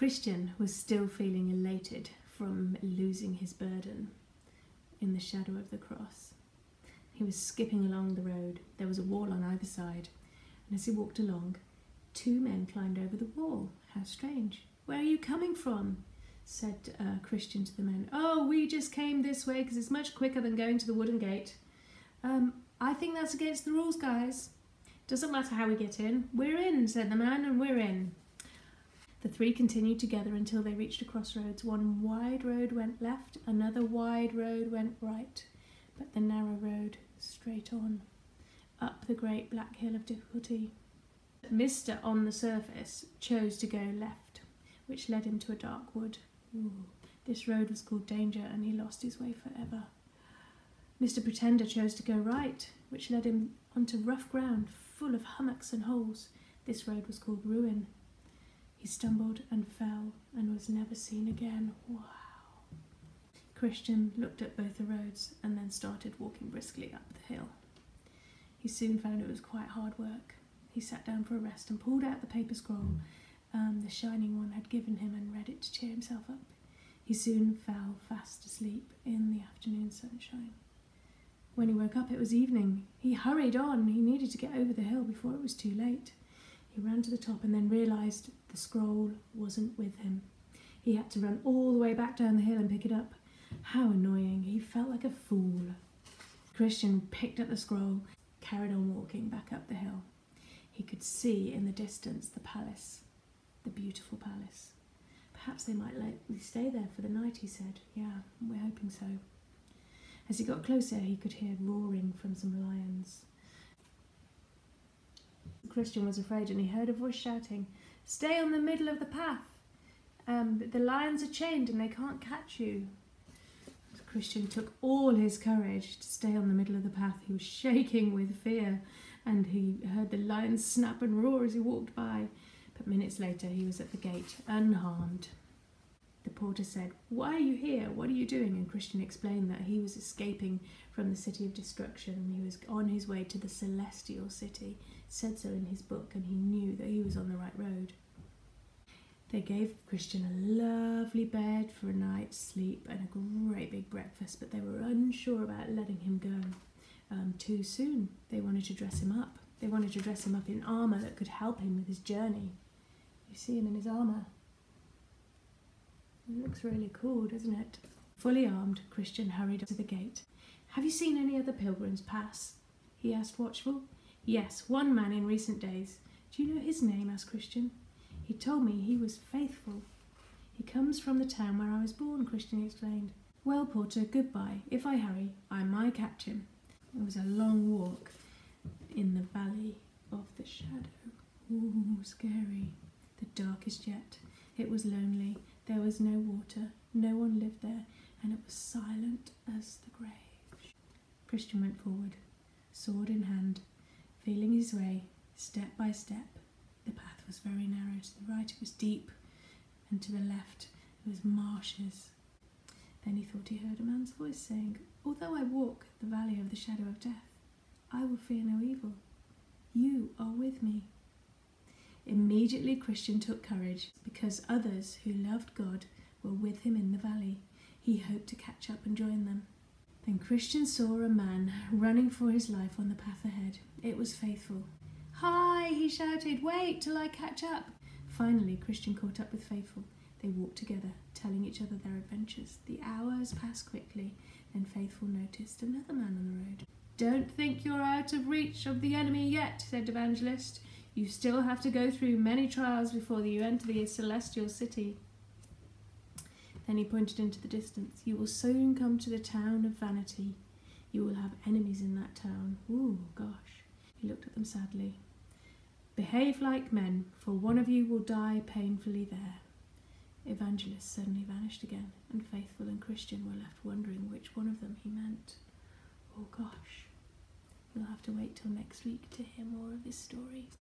Christian was still feeling elated from losing his burden in the shadow of the cross. He was skipping along the road. There was a wall on either side, and as he walked along, two men climbed over the wall. How strange. Where are you coming from? said uh, Christian to the men. Oh, we just came this way because it's much quicker than going to the wooden gate. Um, I think that's against the rules, guys. Doesn't matter how we get in. We're in, said the man, and we're in. The three continued together until they reached a crossroads. One wide road went left, another wide road went right, but the narrow road straight on, up the great black hill of difficulty. Mr. On the surface chose to go left, which led him to a dark wood. Ooh, this road was called Danger, and he lost his way forever. Mr. Pretender chose to go right, which led him onto rough ground full of hummocks and holes. This road was called Ruin. He stumbled and fell and was never seen again. Wow. Christian looked at both the roads and then started walking briskly up the hill. He soon found it was quite hard work. He sat down for a rest and pulled out the paper scroll um, the shining one had given him and read it to cheer himself up. He soon fell fast asleep in the afternoon sunshine. When he woke up, it was evening. He hurried on. He needed to get over the hill before it was too late. He ran to the top and then realised the scroll wasn't with him. He had to run all the way back down the hill and pick it up. How annoying. He felt like a fool. Christian picked up the scroll, carried on walking back up the hill. He could see in the distance the palace, the beautiful palace. Perhaps they might let me stay there for the night, he said. Yeah, we're hoping so. As he got closer, he could hear roaring from some lions. Christian was afraid and he heard a voice shouting, Stay on the middle of the path. Um, the lions are chained and they can't catch you. Christian took all his courage to stay on the middle of the path. He was shaking with fear and he heard the lions snap and roar as he walked by. But minutes later, he was at the gate, unharmed. The porter said, Why are you here? What are you doing? And Christian explained that he was escaping from the city of destruction he was on his way to the celestial city. Said so in his book, and he knew that he was on the right road. They gave Christian a lovely bed for a night's sleep and a great big breakfast, but they were unsure about letting him go um, too soon. They wanted to dress him up. They wanted to dress him up in armour that could help him with his journey. You see him in his armour. It looks really cool, doesn't it? Fully armed, Christian hurried up to the gate. Have you seen any other pilgrims pass? he asked, watchful. Yes, one man in recent days. Do you know his name? asked Christian. He told me he was faithful. He comes from the town where I was born, Christian explained. Well, Porter, goodbye. If I hurry, I might catch him. It was a long walk in the valley of the shadow. Ooh, scary. The darkest yet. It was lonely. There was no water. No one lived there, and it was silent as the grave. Christian went forward, sword in hand, feeling his way step by step the path was very narrow. To the right it was deep, and to the left it was marshes. Then he thought he heard a man's voice saying, Although I walk the valley of the shadow of death, I will fear no evil. You are with me. Immediately Christian took courage because others who loved God were with him in the valley. He hoped to catch up and join them. Then Christian saw a man running for his life on the path ahead. It was Faithful. Hi, he shouted, wait till I catch up. Finally, Christian caught up with Faithful. They walked together, telling each other their adventures. The hours passed quickly, then Faithful noticed another man on the road. Don't think you're out of reach of the enemy yet, said Evangelist. You still have to go through many trials before you enter the celestial city. Then he pointed into the distance. You will soon come to the town of vanity. You will have enemies in that town. Ooh, gosh. He looked at them sadly. Behave like men, for one of you will die painfully there. Evangelist suddenly vanished again, and Faithful and Christian were left wondering which one of them he meant. Oh gosh, you'll have to wait till next week to hear more of this story.